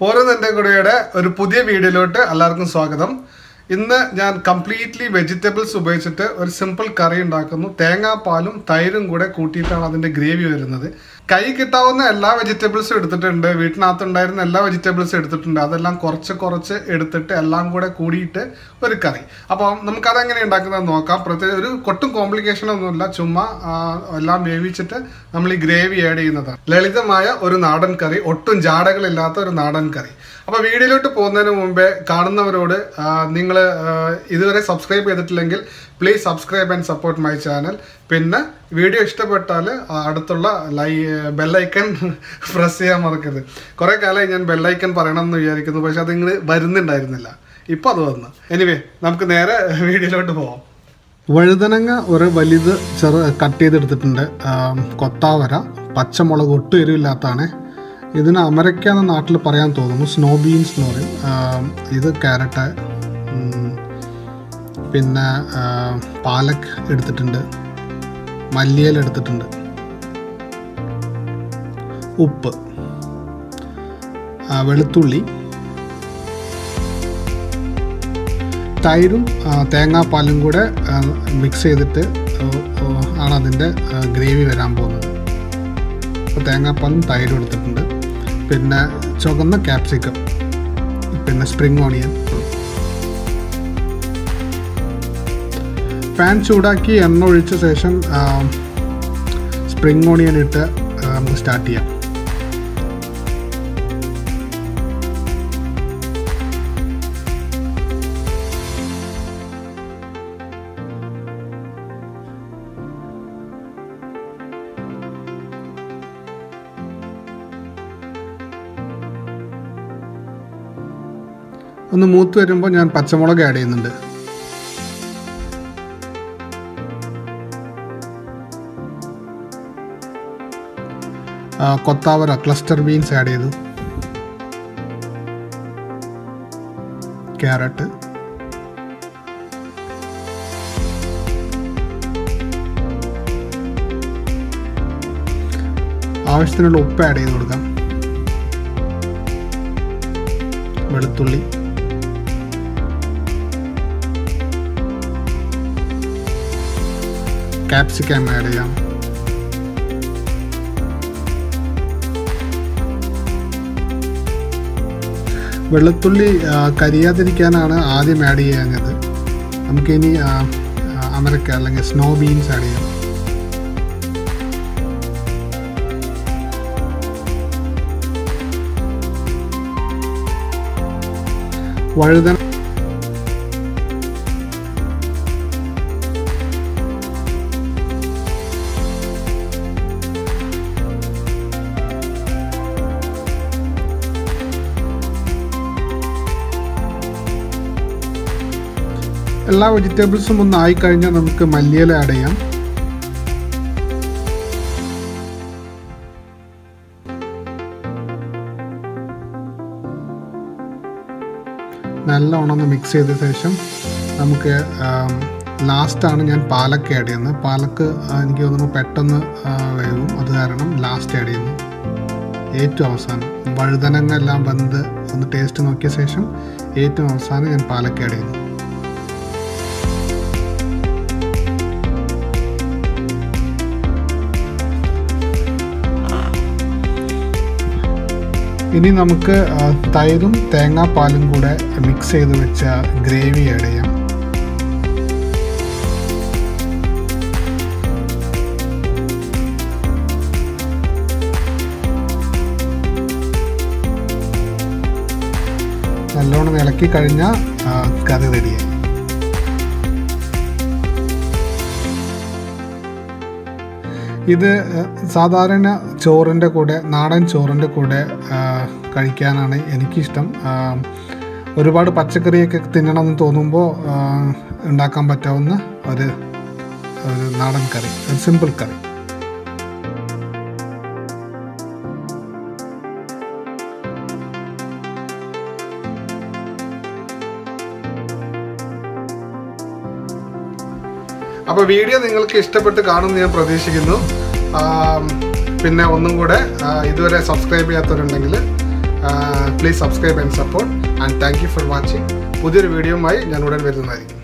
പോരുന്നതിന്റെ കൂടെയുടെ ഒരു പുതിയ വീഡിയോയിലോട്ട് എല്ലാവർക്കും സ്വാഗതം. ഇന്ന് ഞാൻ കംപ്ലീറ്റ്ലി വെജിറ്റബിൾസ് ഉപയോഗിച്ചിട്ട് ഒരു സിമ്പിൾ കറി ഉണ്ടാക്കുന്നു. തേങ്ങാപ്പാലും തൈരും കൂടെ കൂട്ടിയിട്ടാണ് അതിന്റെ ഗ്രേവി വരുന്നത്. കൈ കിട്ടാവുന്ന എല്ലാ വെജിറ്റബിൾസും എടുത്തിട്ടുണ്ട്. വീട്ടിനകത്തുണ്ടായിരുന്ന എല്ലാ വെജിറ്റബിൾസും എടുത്തിട്ടുണ്ട്. അതെല്ലാം കുറച്ച് കുറച്ച് എടുത്തിട്ട് എല്ലാം കൂടെ കൂടിയിട്ട് ഒരു കറി. അപ്പോൾ നമുക്കത് എങ്ങനെ ഉണ്ടാക്കുന്നത് നോക്കാം. പ്രത്യേക ഒരു കൊട്ടും കോംപ്ലിക്കേഷൻ ഒന്നുമില്ല. ചുമ്മാ എല്ലാം വേവിച്ചിട്ട് നമ്മൾ ഈ ഗ്രേവി ആഡ് ചെയ്യുന്നതാണ്. ലളിതമായ ഒരു നാടൻ കറി ഒട്ടും ജാടകളില്ലാത്ത ഒരു നാടൻ കറി. അപ്പോൾ വീഡിയോയിലോട്ട് പോകുന്നതിന് മുമ്പേ കാണുന്നവരോട് നിങ്ങൾ ഇതുവരെ സബ്സ്ക്രൈബ് ചെയ്തിട്ടില്ലെങ്കിൽ please subscribe and support my channel പിന്നെ വീഡിയോ ഇഷ്ടപ്പെട്ടാൽ അടുത്തുള്ള ലൈ ബെല്ലൈക്കൺ പ്രസ് ചെയ്യാൻ മറക്കരുത്. കുറേ കാലമായി ഞാൻ ബെല്ലൈക്കൺ പറയണം എന്ന് വിചാരിക്കുന്നു പക്ഷെ അത് നിങ്ങൾ വരുന്നുണ്ടായിരുന്നില്ല. ഇപ്പോൾ അത് വന്നു. എനിവേ നമുക്ക് നേരെ വീഡിയോയിലോട്ട് പോവാം. വഴുതനങ്ങ ഒരു വലുത് ചെറു കട്ട് ചെയ്തെടുത്തിട്ടുണ്ട്. കൊത്താവര. പച്ചമുളക് ഒട്ടും എരിവില്ലാത്തതാണ്. ഇതിന് അമരയ്ക്ക എന്ന നാട്ടിൽ പറയാൻ തോന്നുന്നു സ്നോ ബീൻസ് എന്ന് പറയും. ഇത് ക്യാരറ്റ് പിന്നെ പാലക് എടുത്തിട്ടുണ്ട്. മല്ലിയൽ എടുത്തിട്ടുണ്ട്. ഉപ്പ്. വെളുത്തുള്ളി. തൈരും തേങ്ങാപ്പാലും കൂടെ മിക്സ് ചെയ്തിട്ട് ആണ് അതിന്റെ ഗ്രേവി വരാൻ പോകുന്നത്. അപ്പോൾ തേങ്ങാപ്പാലും തൈരും എടുത്തിട്ടുണ്ട്. പിന്നെ ചുവന്ന ക്യാപ്സിക്കം പിന്നെ സ്പ്രിങ് ഓണിയൻ പാൻ ചൂടാക്കി എണ്ണ ഒഴിച്ച ശേഷം സ്പ്രിംഗ് ഓണിയൻ ഇട്ട് നമുക്ക് സ്റ്റാർട്ട് ചെയ്യാം. ഒന്ന് മൂത്ത് വരുമ്പോൾ ഞാൻ പച്ചമുളക് ആഡ് ചെയ്യുന്നുണ്ട്. കൊത്താവര ക്ലസ്റ്റർ ബീൻസ് ആഡ് ചെയ്തു. ക്യാരറ്റ് ആവശ്യത്തിനുള്ള ഉപ്പ് ആഡ് ചെയ്ത് കൊടുക്കാം. വെളുത്തുള്ളി. ക്യാപ്സിക്കം ആഡ് ചെയ്യാം. വെളുത്തുള്ളി കരിയാതിരിക്കാനാണ് ആദ്യം ആഡ് ചെയ്യുന്നത്. നമുക്കിനി അമരക്ക അല്ലെങ്കിൽ സ്നോ ബീൻസ് ആഡ് ചെയ്യാം. വഴുതന എല്ലാ വെജിറ്റബിൾസും ഒന്ന് ആയിക്കഴിഞ്ഞാൽ നമുക്ക് മല്ലിയില ആഡ് ചെയ്യാം. നല്ലോണം ഒന്ന് മിക്സ് ചെയ്ത ശേഷം നമുക്ക് ലാസ്റ്റാണ് ഞാൻ പാലക്ക് ആഡ് ചെയ്യുന്നത്. പാലക്ക് എനിക്ക് തോന്നുന്നു പെട്ടെന്ന് വേവും. അത് കാരണം ലാസ്റ്റ് ആഡ് ചെയ്യുന്നു. ഏറ്റവും അവസാനം. വഴുതനങ്ങ എല്ലാം വെന്ത് ഒന്ന് ടേസ്റ്റ് നോക്കിയ ശേഷം ഏറ്റവും അവസാനം ഞാൻ പാലക്ക് ആഡ് ചെയ്യുന്നു. ഇനി നമുക്ക് തൈരും തേങ്ങാപ്പാലും കൂടെ മിക്സ് ചെയ്ത് വെച്ച ഗ്രേവി ആഡ് ചെയ്യാം. നല്ലോണം ഇളക്കി കഴിഞ്ഞാൽ കറി റെഡിയായി ഇത് സാധാരണ ചോറിന്റെ കൂടെ നാടൻ ചോറിന്റെ കൂടെ കഴിക്കാനാണ് എനിക്കിഷ്ടം. ഒരുപാട് പച്ചക്കറിയൊക്കെ തിന്നണമെന്ന് തോന്നുമ്പോൾ ഉണ്ടാക്കാൻ പറ്റാവുന്ന ഒരു നാടൻ കറി ഒരു സിമ്പിൾ കറി. അപ്പോൾ വീഡിയോ നിങ്ങൾക്ക് ഇഷ്ടപ്പെട്ട് കാണുമെന്ന് ഞാൻ പ്രതീക്ഷിക്കുന്നു. പിന്നെ ഒന്നും കൂടെ ഇതുവരെ സബ്സ്ക്രൈബ് ചെയ്യാത്തവരുണ്ടെങ്കിൽ please subscribe and support and thank you for watching പുതിയൊരു വീഡിയോയുമായി ഞാൻ ഉടൻ വരുന്നതായിരിക്കും.